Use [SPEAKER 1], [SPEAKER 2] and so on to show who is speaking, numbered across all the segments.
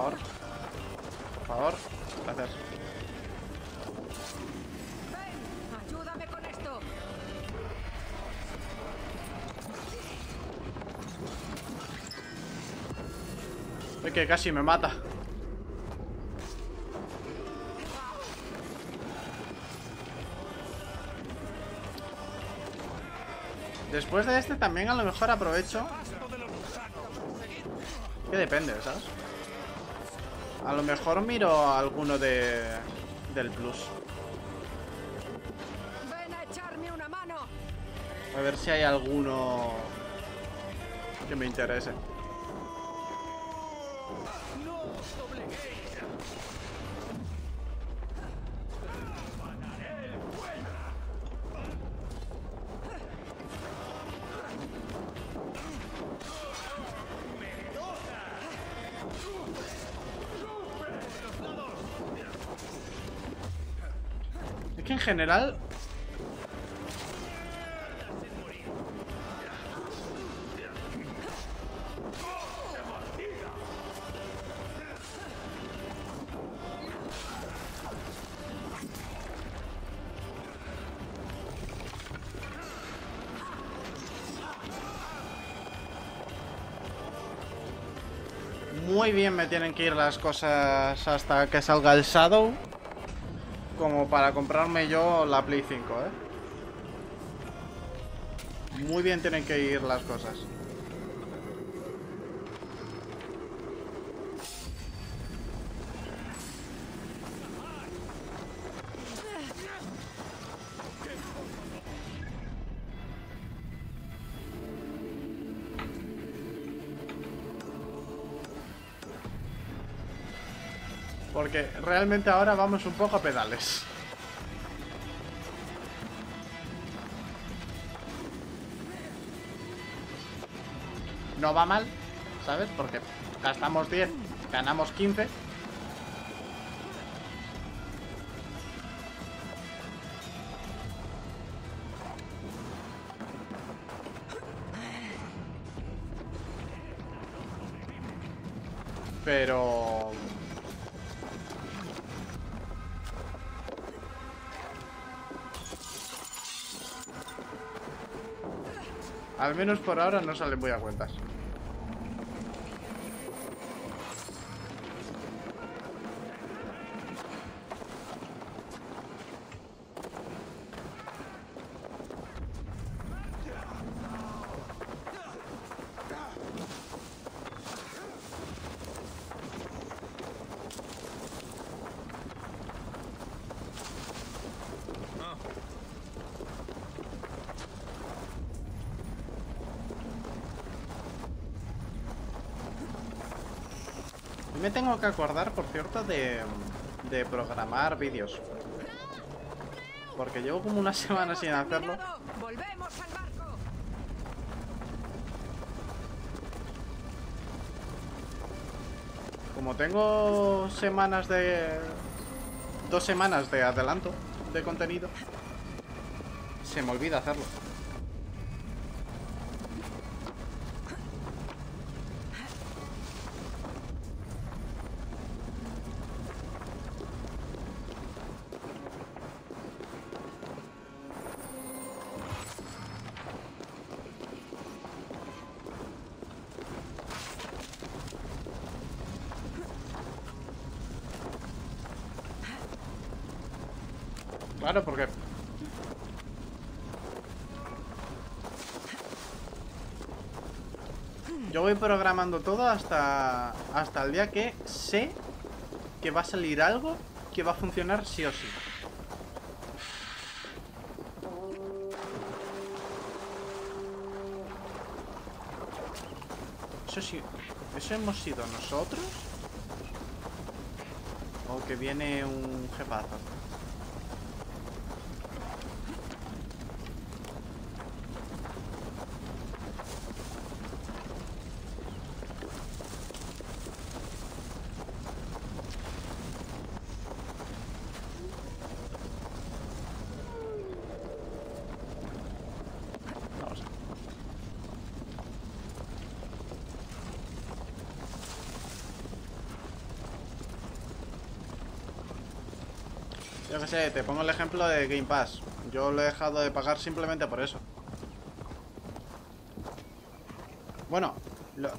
[SPEAKER 1] favor. Por favor. Gracias.
[SPEAKER 2] Ven, ayúdame con esto.
[SPEAKER 1] Es que casi me mata. Después de este también a lo mejor aprovecho. Que depende, ¿sabes? A lo mejor miro alguno de del plus.
[SPEAKER 2] Ven a echarme una mano.
[SPEAKER 1] A ver si hay alguno que me interese. General Muy bien me tienen que ir las cosas hasta que salga el Shadow. Como para comprarme yo la Play 5, ¿eh? Muy bien tienen que ir las cosas. Porque realmente ahora vamos un poco a pedales. No va mal, ¿sabes? Porque gastamos 10, ganamos 15. Pero... Al menos por ahora no salen muy a cuentas. Me tengo que acordar, por cierto, de, de programar vídeos. Porque llevo como una semana sin hacerlo.
[SPEAKER 2] Terminado. Volvemos al barco.
[SPEAKER 1] Como tengo semanas de... Dos semanas de adelanto de contenido. Se me olvida hacerlo. Claro, porque... Yo voy programando todo hasta, hasta el día que sé que va a salir algo que va a funcionar sí o sí. Eso sí, ¿eso hemos sido nosotros? ¿O que viene un jefazo? Yo que sé, te pongo el ejemplo de Game Pass. Yo lo he dejado de pagar simplemente por eso. Bueno, lo-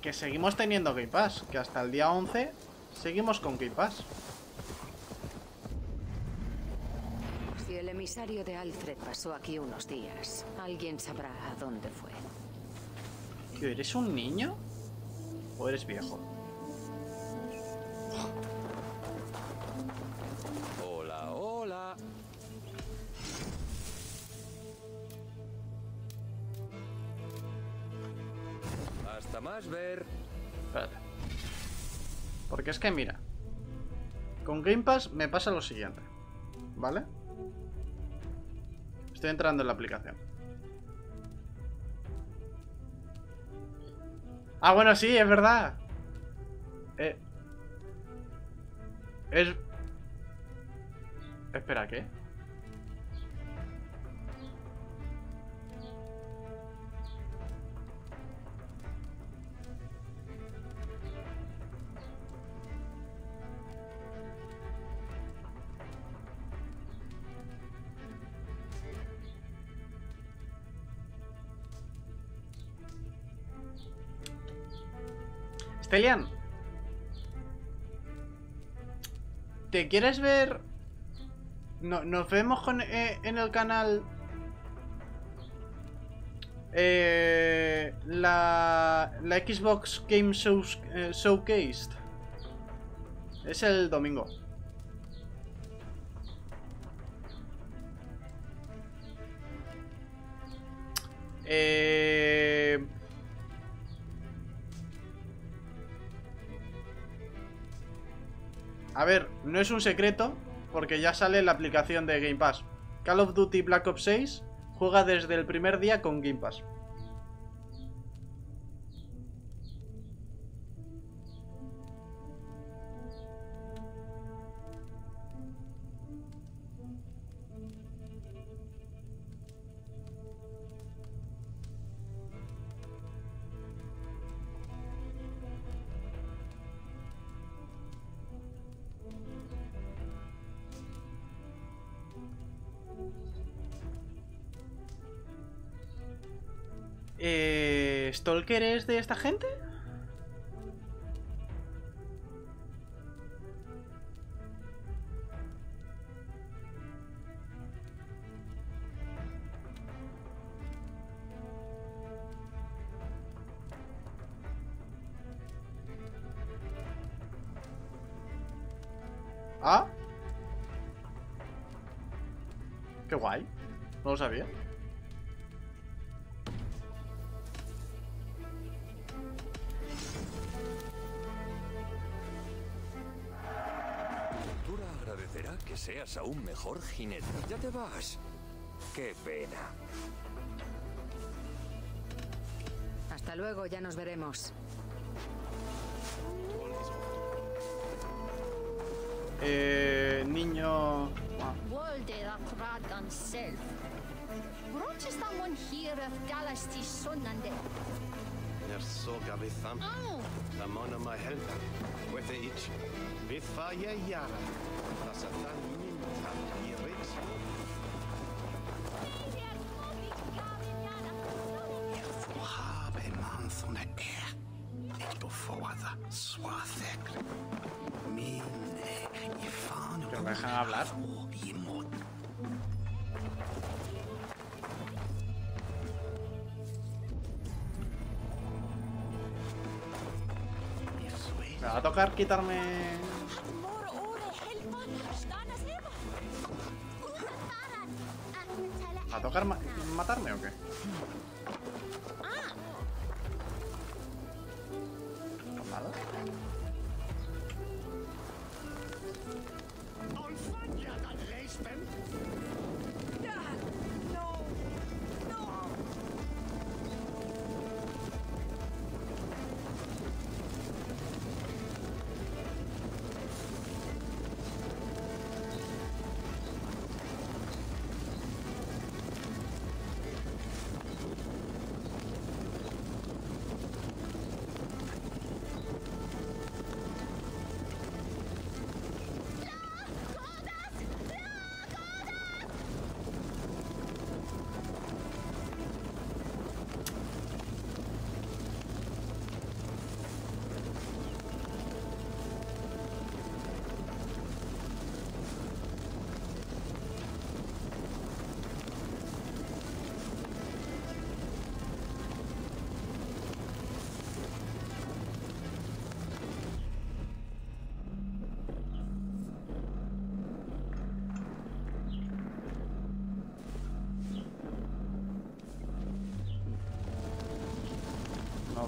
[SPEAKER 1] que seguimos teniendo Game Pass. Que hasta el día 11 seguimos con Game Pass.
[SPEAKER 2] Si el emisario de Alfred pasó aquí unos días, alguien sabrá a dónde fue.
[SPEAKER 1] ¿eres un niño? ¿O eres viejo?
[SPEAKER 3] Hasta más ver.
[SPEAKER 1] Espérate. Porque es que mira. Con Game Pass me pasa lo siguiente. ¿Vale? Estoy entrando en la aplicación. Ah, bueno, sí, es verdad. Eh, es... Espera, ¿qué? Stelian. ¿Te quieres ver? No, nos vemos con, eh, en el canal. Eh, la, la Xbox Game Shows, eh, Showcased. Es el domingo. Eh, A ver, no es un secreto, porque ya sale la aplicación de Game Pass. Call of Duty Black Ops 6 juega desde el primer día con Game Pass. Eh, ¿Stalker es de esta gente? Ah. Qué guay. No lo sabía.
[SPEAKER 3] Que seas aún mejor jinete. Ya te vas. Qué pena.
[SPEAKER 2] Hasta luego, ya nos veremos.
[SPEAKER 1] Eh, niño... ah,
[SPEAKER 4] Av Itham,
[SPEAKER 5] Oh,
[SPEAKER 4] of my helper, with each, with fire yara, Rasathan minta, Irix,
[SPEAKER 6] Få habe man sån här är. Ett på fåda, swathek. Min i fan
[SPEAKER 1] Que me dejan hablar. a tocar quitarme... ¿A tocar ma matarme o qué?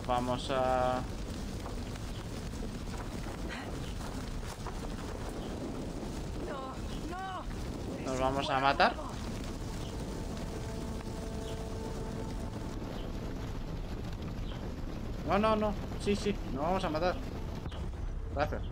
[SPEAKER 1] Nos vamos a... Nos vamos a matar. No, no, no. Sí, sí. Nos vamos a matar. Gracias.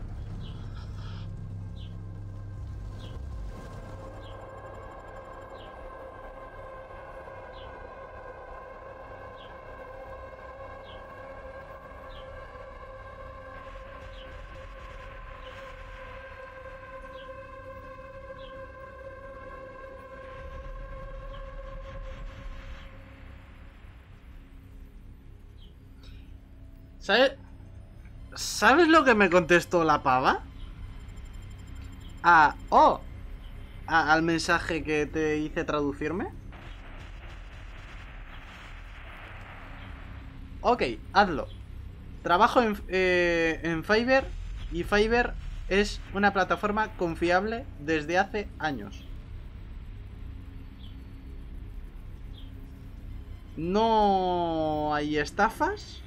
[SPEAKER 1] ¿Sabes? ¿Sabes lo que me contestó la pava? Ah, oh. Al mensaje que te hice traducirme. Ok, hazlo. Trabajo en, eh, en Fiverr y Fiverr es una plataforma confiable desde hace años. No hay estafas.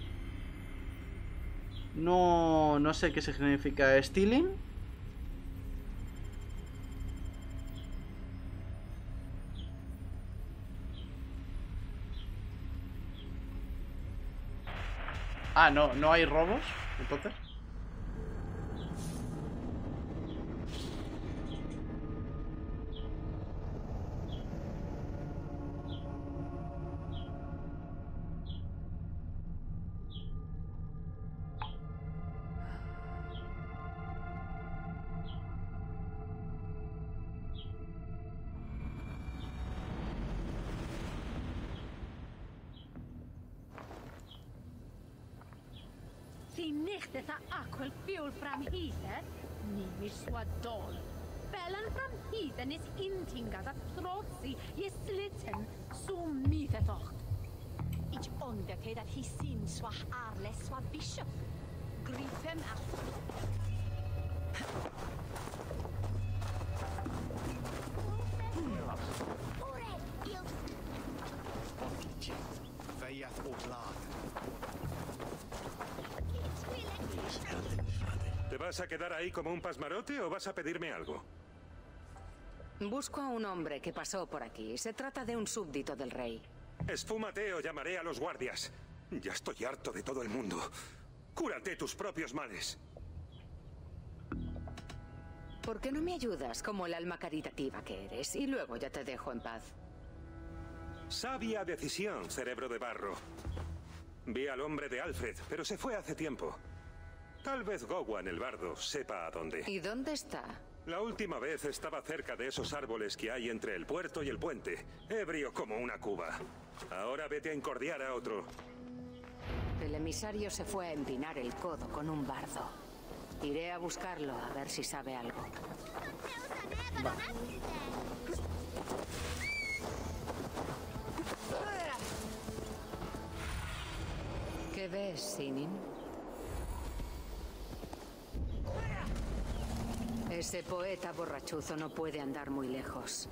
[SPEAKER 1] No, no sé qué significa stealing. Ah, no, no hay robos, entonces.
[SPEAKER 5] Si nichteth a acwyl biwl bramhydden, ni miswa dol. Fel yn bramhydden is un ti'n gada throsi i slityn so myddet och.
[SPEAKER 7] Ich onderkei dat hi sin swa arles swa bishop.
[SPEAKER 4] Grifem
[SPEAKER 3] a... vas a quedar ahí como un pasmarote o vas a pedirme algo?
[SPEAKER 2] Busco a un hombre que pasó por aquí. Se trata de un súbdito del rey.
[SPEAKER 3] Esfúmate o llamaré a los guardias. Ya estoy harto de todo el mundo. Cúrate tus propios males.
[SPEAKER 2] ¿Por qué no me ayudas como el alma caritativa que eres? Y luego ya te dejo en paz.
[SPEAKER 3] Sabia decisión, cerebro de barro. Vi al hombre de Alfred, pero se fue hace tiempo. Tal vez Gowan, el bardo, sepa a dónde.
[SPEAKER 2] ¿Y dónde está?
[SPEAKER 3] La última vez estaba cerca de esos árboles que hay entre el puerto y el puente, ebrio como una cuba. Ahora vete a encordiar a otro.
[SPEAKER 2] El emisario se fue a empinar el codo con un bardo. Iré a buscarlo a ver si sabe algo. ¿Qué ves, Sinin? Ese poeta borrachuzo no puede andar muy lejos.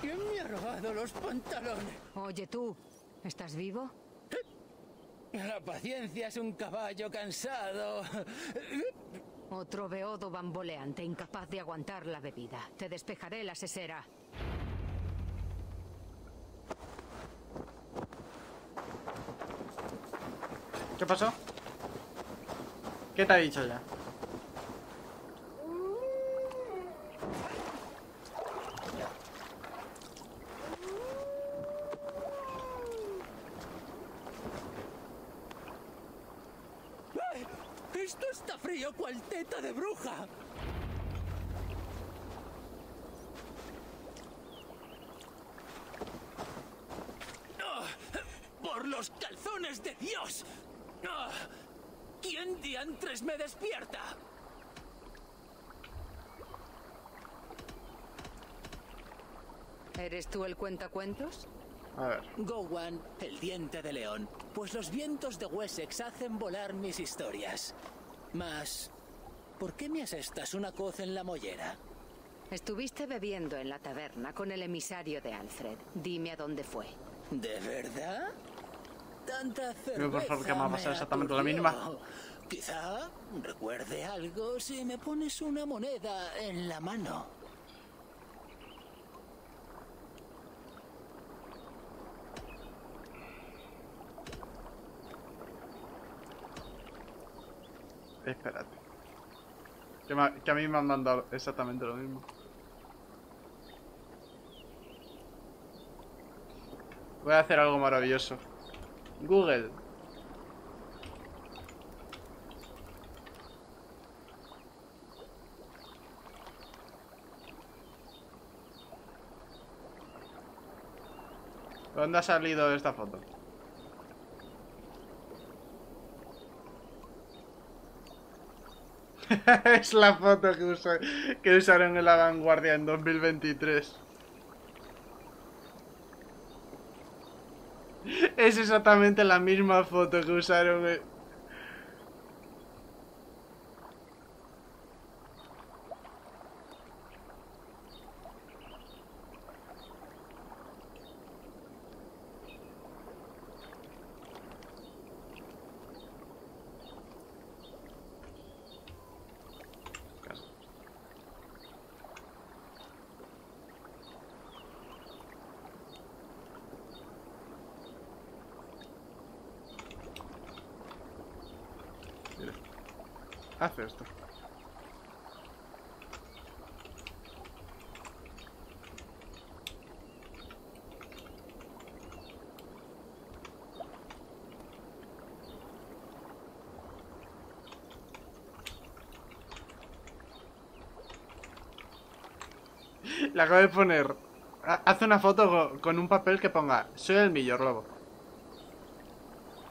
[SPEAKER 8] ¿Quién me ha robado los pantalones?
[SPEAKER 2] Oye tú, ¿estás vivo?
[SPEAKER 8] La paciencia es un caballo cansado.
[SPEAKER 2] Otro beodo bamboleante incapaz de aguantar la bebida. Te despejaré la sesera.
[SPEAKER 1] ¿Qué pasó? ¿Qué te ha dicho ya?
[SPEAKER 8] ¡Ay! ¡Esto está frío cual teta de bruja! ¡Ah! ¡Por los calzones de Dios! ¡Ah! ¿Quién diantres me despierta?
[SPEAKER 2] ¿Eres tú el cuentacuentos?
[SPEAKER 1] A ver.
[SPEAKER 8] Gowan, el diente de león, pues los vientos de Wessex hacen volar mis historias. Mas ¿por qué me asestas una coz en la mollera?
[SPEAKER 2] Estuviste bebiendo en la taberna con el emisario de Alfred. Dime a dónde fue.
[SPEAKER 8] ¿De verdad? Tanta
[SPEAKER 1] Yo, por favor, que me ha
[SPEAKER 8] cerveza
[SPEAKER 1] pasado exactamente la misma.
[SPEAKER 8] Quizá recuerde algo si me pones una moneda en la mano.
[SPEAKER 1] Espérate. Que, que a mí me han mandado exactamente lo mismo. Voy a hacer algo maravilloso. Google. ¿Dónde ha salido esta foto? es la foto que, usa- que usaron en la vanguardia en 2023. Es exactamente la misma foto que usaron. Hace esto. Le acabo de poner. ha- Hace una foto co- con un papel que ponga Soy el millor lobo.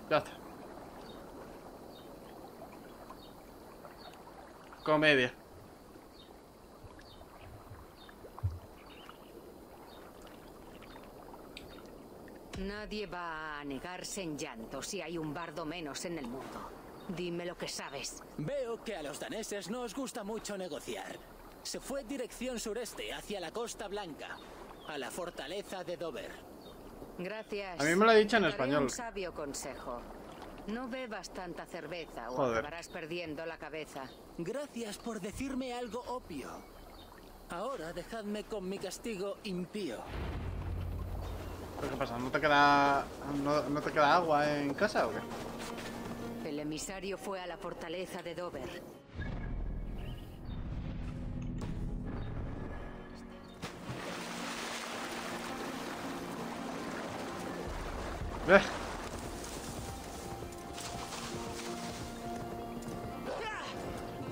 [SPEAKER 1] Ya está. Comedia.
[SPEAKER 2] Nadie va a negarse en llanto si hay un bardo menos en el mundo. Dime lo que sabes.
[SPEAKER 8] Veo que a los daneses no os gusta mucho negociar. Se fue dirección sureste, hacia la Costa Blanca, a la fortaleza de Dover.
[SPEAKER 2] Gracias.
[SPEAKER 1] A mí me lo ha dicho en español.
[SPEAKER 2] un sabio consejo. No bebas tanta cerveza o
[SPEAKER 1] Joder.
[SPEAKER 2] acabarás perdiendo la cabeza.
[SPEAKER 8] Gracias por decirme algo obvio. Ahora dejadme con mi castigo impío.
[SPEAKER 1] ¿Pero qué pasa? ¿No te queda. No, no te queda agua en casa o qué?
[SPEAKER 2] El emisario fue a la fortaleza de Dover.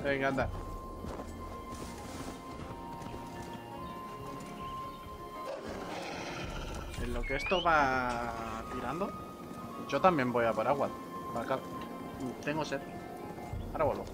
[SPEAKER 1] Venga, anda. En lo que esto va tirando, yo también voy a por agua. Para acá. Tengo sed. Ahora vuelvo.